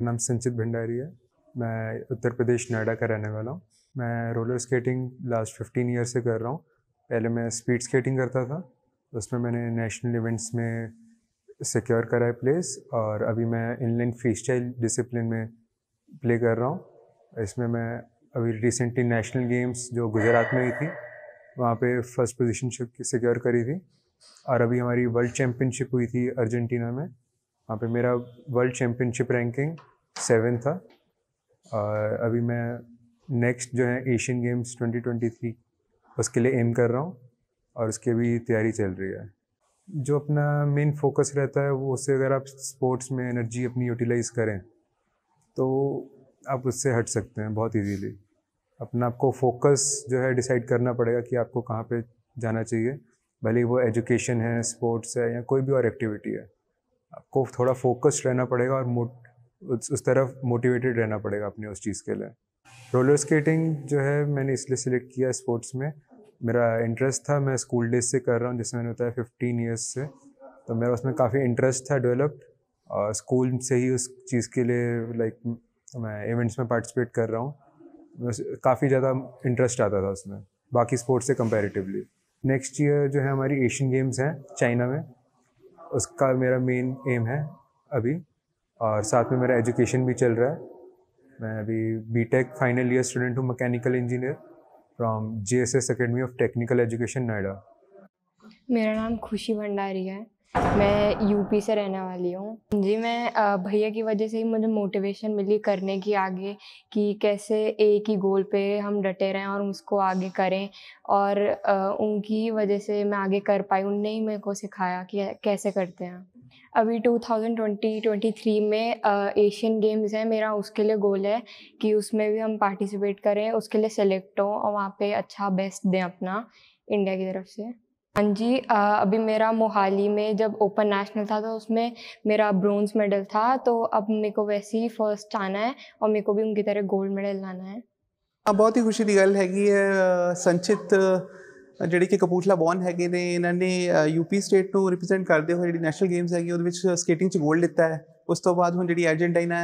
नाम संचित भंडारी है। मैं उत्तर प्रदेश, नोएडा का रहने वाला हूँ। मैं रोलर स्केटिंग लास्ट 15 ईयर से कर रहा हूँ। पहले मैं स्पीड स्केटिंग करता था। उसमें मैंने नेशनल इवेंट्स में सिक्योर करा है प्लेस और अभी मैं इनलाइन फ्री स्टाइल डिसिप्लिन में प्ले कर रहा हूँ। इसमें मैं अभी रिसेंटली नेशनल गेम्स जो गुजरात में हुई थी, वहाँ पे फ़र्स्ट पोजीशन सिक्योर करी थी। और अभी हमारी वर्ल्ड चैम्पियनशिप हुई थी अर्जेंटीना में। वहाँ पे मेरा वर्ल्ड चैम्पियनशिप रैंकिंग सेवन था। और अभी मैं नेक्स्ट जो है एशियन गेम्स 2023 उसके लिए एम कर रहा हूँ और उसकी भी तैयारी चल रही है। जो अपना मेन फोकस रहता है वो उससे अगर आप स्पोर्ट्स में एनर्जी अपनी यूटिलाइज करें तो आप उससे हट सकते हैं बहुत इजीली अपना आपको फोकस जो है डिसाइड करना पड़ेगा कि आपको कहाँ पे जाना चाहिए। भले वो एजुकेशन है स्पोर्ट्स है या कोई भी और एक्टिविटी है। आपको थोड़ा फोकस्ड रहना पड़ेगा और मोट उस, उस तरफ़ मोटिवेटेड रहना पड़ेगा अपने उस चीज़ के लिए। रोलर स्केटिंग जो है मैंने इसलिए सिलेक्ट किया स्पोर्ट्स में मेरा इंटरेस्ट था मैं स्कूल डेज़ से कर रहा हूँ जैसे मैंने बताया फिफ्टीन ईयर्स से। तो मेरा उसमें काफ़ी इंटरेस्ट था डेवलप्ड और स्कूल से ही उस चीज़ के लिए लाइक मैं इवेंट्स में पार्टिसिपेट कर रहा हूँ। काफ़ी ज़्यादा इंटरेस्ट आता था उसमें बाकी स्पोर्ट्स से कंपेरेटिवली नेक्स्ट ईयर जो है हमारी एशियन गेम्स हैं चाइना में। उसका मेरा मेन एम है अभी। और साथ में मेरा एजुकेशन भी चल रहा है। मैं अभी B tech final year student हूँ mechanical engineer from J S S academy of technical education Noida. मेरा नाम खुशी भंडारी है। मैं यूपी से रहने वाली हूँ। जी, मैं भैया की वजह से ही मुझे मोटिवेशन मिली करने की आगे कि कैसे एक ही गोल पे हम डटे रहें और उसको आगे करें और उनकी वजह से मैं आगे कर पाई। उनने ही मेरे को सिखाया कि कैसे करते हैं। अभी 2020-23 में एशियन गेम्स है, मेरा उसके लिए गोल है कि उसमें भी हम पार्टिसिपेट करें, उसके लिए सेलेक्ट हों और वहाँ पे अच्छा बेस्ट दें अपना इंडिया की तरफ़ से। हाँ जी अभी मेरा मोहाली में जब ओपन नेशनल था तो उसमें मेरा ब्रोंज मेडल था तो अब मेरे को वैसे ही फर्स्ट आना है और मेरे को भी उनकी तरह गोल्ड ਮੈਡਲ ਲਾਣਾ ਹੈ। ਆ ਬਹੁਤ ਹੀ ਖੁਸ਼ੀ ਦੀ ਗੱਲ ਹੈਗੀ ਹੈ ਸੰਚਿਤ ਜਿਹੜੀ ਕਿ ਕਪੂਰਥਲਾ ਬੌਨ ਹੈਗੇ ਨੇ, ਇਹਨਾਂ ਨੇ ਯੂਪੀ ਸਟੇਟ ਨੂੰ ਰਿਪਰੈਜ਼ੈਂਟ ਕਰਦੇ ਹੋਏ ਜਿਹੜੀ ਨੈਸ਼ਨਲ ਗੇਮਸ ਹੈਗੀ, ਉਹਦੇ ਵਿੱਚ ਸਕੇਟਿੰਗ 'ਚ ਗੋਲਡ ਲਿੱਤਾ ਹੈ। ਉਸ ਤੋਂ ਬਾਅਦ ਹੁਣ ਜਿਹੜੀ ਅਰਜੈਂਟਾਈਨਾ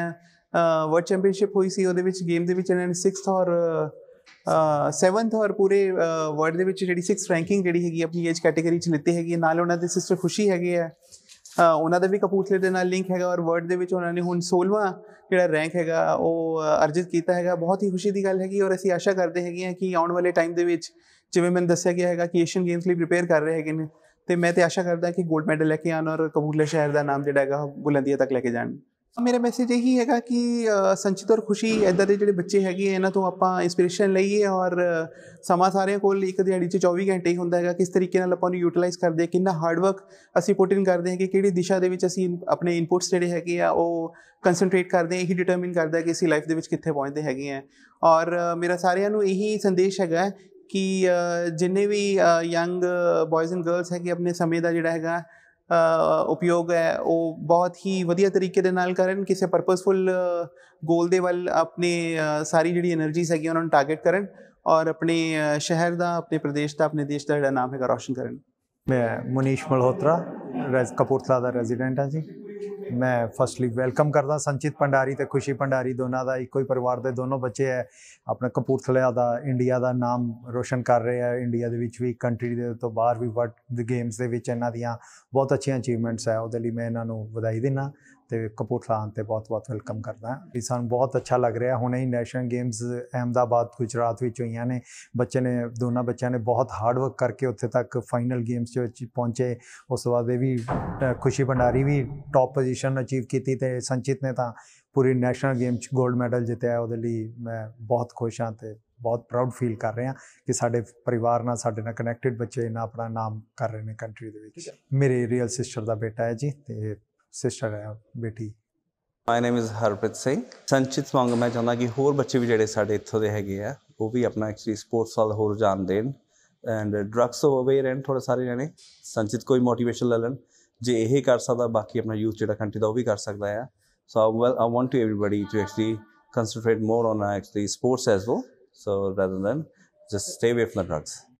ਵਰਲਡ ਚੈਂਪੀਅਨਸ਼ਿਪ ਹੋਈ ਸੀ, ਉਹਦੇ ਵਿੱਚ ਗੇਮ ਦੇ ਵਿੱਚ ਇਹਨਾਂ ਨੇ 6th ਔਰ 7th ਔਰ ਪੂਰੇ ਵਰਲਡ ਦੇ ਵਿੱਚ ਜਿਹੜੀ 6th ਰੈਂਕਿੰਗ ਜਿਹੜੀ ਹੈਗੀ ਆਪਣੀ ਏਜ ਕੈਟਾਗਰੀ 'ਚ ਲਿੱਤੀ ਹੈਗੀ ਹੈ। ਨਾਲ ਉਹਨਾਂ ਦੇ ਸਿਸਟਰ ਖੁਸ਼ੀ ਹੈਗੇ ਆ। ਉਹਨਾਂ ਦਾ ਵੀ ਕਪੂਰਥਲੇ ਦੇ ਨਾਲ ਲਿੰਕ ਹੈਗਾ ਔਰ ਵਰਲਡ ਦੇ ਵਿੱਚ ਉਹਨਾਂ ਨੇ ਹੁਣ 16ਵਾਂ ਜਿਹੜਾ ਰੈਂਕ ਹੈਗਾ, ਉਹ ਅਰਜਿਤ ਕੀਤਾ ਹੈਗਾ। ਬਹੁਤ ਹੀ ਖੁਸ਼ੀ ਦੀ ਗੱਲ ਹੈਗੀ ਔਰ ਅਸੀਂ ਆਸ਼ਾ ਕਰਦੇ ਹੈਗੇ ਹਾਂ ਕਿ ਆਉਣ ਵਾਲੇ ਟਾਈਮ ਦੇ ਵਿੱਚ ਜਿਵੇਂ ਮੈਨੂੰ ਦੱਸਿਆ ਗਿਆ ਹੈਗਾ ਕਿ ਏਸ਼ੀਅਨ ਗੇਮਸ ਲਈ ਪ੍ਰਿਪੇਅਰ ਕਰ ਰਹੇ ਹੈਗੇ ਨੇ, ਤੇ ਮੈਂ ਤੇ ਆਸ਼ਾ ਕਰਦਾ ਕਿ 골ਡ ਮੈਡਲ ਲੈ ਕੇ ਆਉਣ ਔਰ ਕਪੂਰਥਲੇ ਸ਼ਹਿਰ ਦਾ ਨਾਮ ਜਿਹੜਾ ਹੈਗਾ, ਉਹ ਬੁਲੰਦੀਆਂ ਤੱਕ ਲੈ ਕੇ ਜਾਣ। ਮੇਰਾ ਮੈਸੇਜ ਇਹੀ ਹੈਗਾ ਕਿ ਸੰਚਿਤ ਔਰ ਖੁਸ਼ੀ ਇਦਾਂ ਦੇ ਜਿਹੜੇ ਬੱਚੇ ਹੈਗੇ ਆ, ਇਹਨਾਂ ਤੋਂ ਆਪਾਂ ਇਨਸਪੀਰੇਸ਼ਨ ਲਈਏ ਔਰ ਸਮਾਂ ਸਾਰਿਆਂ ਕੋਲ ਇੱਕ ਦਿਹਾੜੀ 'ਚ 24 ਘੰਟੇ ਹੀ ਹੁੰਦਾ ਹੈਗਾ ਕਿਸ ਤਰੀਕੇ ਨਾਲ ਆਪਾਂ ਨੂੰ ਯੂਟਿਲਾਈਜ਼ ਕਰਦੇ ਹਾਂ, ਕਿੰਨਾ ਹਾਰਡ ਵਰਕ ਅਸੀਂ ਪੁੱਟ ਇਨ ਕਰਦੇ ਹਾਂ ਕਿ ਕਿਹੜੀ ਦਿਸ਼ਾ ਦੇ ਵਿੱਚ ਅਸੀਂ ਆਪਣੇ ਇਨਪੁਟਸ ਜਿਹੜੇ ਹੈਗੇ ਆ ਉਹ ਕੰਸੈਂਟਰੇਟ ਕਰਦੇ ਹਾਂ ਇਹੀ ਡਿਟਰਮਿਨ ਕਰਦਾ ਹੈ ਕਿ ਅਸੀਂ ਲਾਈਫ ਦੇ ਵਿੱਚ ਕਿੱਥੇ ਪਹੁੰਚਦੇ ਹੈਗੇ ਆ ਔਰ ਮੇਰਾ ਸਾਰਿਆਂ ਨੂੰ ਇਹੀ ਸੰਦੇਸ਼ ਹੈਗਾ ਕਿ ਜਿੰਨੇ ਵੀ ਯੰਗ ਬॉयਜ਼ ਐਂਡ ਗਰਲਸ ਹੈਗੇ ਆਪਣੇ ਸਮੇਂ ਦਾ ਜਿਹੜਾ ਹੈਗਾ ਉਪਯੋਗ ਹੈ ਉਹ ਬਹੁਤ ਹੀ ਵਧੀਆ ਤਰੀਕੇ ਦੇ ਨਾਲ ਕਰਨ ਕਿਸੇ ਪਰਪਸਫੁਲ ਗੋਲ ਦੇ ਵੱਲ ਆਪਣੇ ਸਾਰੀ ਜਿਹੜੀ એનર્ਜੀਜ਼ ਹੈਗੀ ਉਹਨਾਂ ਨੂੰ ਟਾਰਗੇਟ ਕਰਨ ਔਰ ਆਪਣੇ ਸ਼ਹਿਰ ਦਾ ਆਪਣੇ ਪ੍ਰਦੇਸ਼ ਦਾ ਆਪਣੇ ਦੇਸ਼ ਦਾ ਜਿਹੜਾ ਨਾਮ ਹੈਗਾ ਰੋਸ਼ਨ ਕਰਨ ਮੈਂ ਮਨੀਸ਼ ਮਲਹੋਤਰਾ ਕਪੂਰਥਲਾ ਦਾ ਰੈਜ਼ੀਡੈਂਟ ਹਾਂ ਜੀ ਮੈਂ ਫਸਟਲੀ ਵੈਲਕਮ ਕਰਦਾ ਸੰਚਿਤ ਭੰਡਾਰੀ ਤੇ ਖੁਸ਼ੀ ਭੰਡਾਰੀ ਦੋਨਾਂ ਦਾ ਇੱਕੋ ਹੀ ਪਰਿਵਾਰ ਦੇ ਦੋਨੋਂ ਬੱਚੇ ਹੈ ਆਪਣਾ ਕਪੂਰਥਲਾ ਦਾ ਇੰਡੀਆ ਦਾ ਨਾਮ ਰੋਸ਼ਨ ਕਰ ਰਹੇ ਆ ਇੰਡੀਆ ਦੇ ਵਿੱਚ ਵੀ ਕੰਟਰੀ ਦੇ ਤੋਂ ਬਾਹਰ ਵੀ ਵਰਲਡ ਗੇਮਸ ਦੇ ਵਿੱਚ ਇਹਨਾਂ ਦੀਆਂ ਬਹੁਤ ਅੱਛੀਆਂ ਅਚੀਵਮੈਂਟਸ ਹੈ ਉਹਦੇ ਲਈ ਮੈਂ ਇਹਨਾਂ ਨੂੰ ਵਧਾਈ ਦਿੰਦਾ ਤੇ ਕਪੂਰਥਲਾ ਆਉਣ ਤੇ ਬਹੁਤ-ਬਹੁਤ ਵੈਲਕਮ ਕਰਦਾ। ਵੀ ਸਾਨੂੰ ਬਹੁਤ ਅੱਛਾ ਲੱਗ ਰਿਹਾ। ਹੁਣੇ ਹੀ ਨੈਸ਼ਨਲ ਗੇਮਸ ਅਹਿਮਦਾਬਾਦ ਗੁਜਰਾਤ ਵਿੱਚ ਹੋਈਆਂ ਨੇ। ਬੱਚੇ ਨੇ ਦੋਨਾਂ ਬੱਚਿਆਂ ਨੇ ਬਹੁਤ ਹਾਰਡ ਵਰਕ ਕਰਕੇ ਉੱਥੇ ਤੱਕ ਫਾਈਨਲ ਗੇਮਸ ਦੇ ਵਿੱਚ ਪਹੁੰਚੇ। ਉਸ ਤੋਂ ਬਾਅਦ ਇਹ ਵੀ ਅ, ਖੁਸ਼ੀ ਭੰਡਾਰੀ ਵੀ ਟੌਪ ਪੋਜੀਸ਼ਨ ਅਚੀਵ ਕੀਤੀ ਤੇ ਸੰਚਿਤ ਨੇ ਤਾਂ ਪੂਰੀ ਨੈਸ਼ਨਲ ਗੇਮ ਚ 골ਡ ਮੈਡਲ ਜਿੱਤਿਆ ਉਹਦੇ ਲਈ ਮੈਂ ਬਹੁਤ ਖੁਸ਼ ਹਾਂ ਤੇ ਬਹੁਤ ਪ੍ਰਾਊਡ ਫੀਲ ਕਰ ਰਿਹਾ ਕਿ ਸਾਡੇ ਪਰਿਵਾਰ ਨਾਲ ਸਾਡੇ ਨਾਲ ਕਨੈਕਟਡ ਬੱਚੇ ਇਹਨਾਂ ਆਪਣਾ ਨਾਮ ਕਰ ਰਹੇ ਨੇ ਕੰਟਰੀ ਦੇ ਵਿੱਚ। ਮੇਰੇ ਰੀਅਲ ਸਿਸਟਰ ਦਾ ਬੇਟਾ ਹੈ ਜੀ ਤੇ ਸਿਸਟਰ ਹੈ ਬੇਟੀ। My name is Harpreet Singh Sanchit ਵਾਂਗ ਮੈਂ ਚਾਹੁੰਦਾ ਕਿ ਹੋਰ ਬੱਚੇ ਵੀ ਜਿਹੜੇ ਸਾਡੇ ਇੱਥੋਂ ਦੇ ਹੈਗੇ ਆ ਉਹ ਵੀ ਆਪਣਾ ਐਕਚੁਅਲੀ ਸਪੋਰਟਸ ਵੱਲ ਹੋਰ ਜਾਣ ਦੇਣ। ਐਂਡ ਡਰੱਗਸ ਤੋਂ ਅਵੇਅਰ ਰਹਿਣ ਥੋੜਾ ਸਾਰੇ ਜਣੇ। ਸੰਚਿਤ ਕੋਈ ਮੋਟੀਵੇਸ਼ਨ ਲੈ ਲੈਣ। ਜੇ ਇਹ ਕਰ ਸਕਦਾ ਬਾਕੀ ਆਪਣਾ ਯੂਥ ਜਿਹੜਾ ਕੰਟਰੀ ਦਾ ਉਹ ਵੀ ਕਰ ਸਕਦਾ ਹੈ so I well I want to everybody to actually concentrate more on actually sports as well so rather than just stay away from the drugs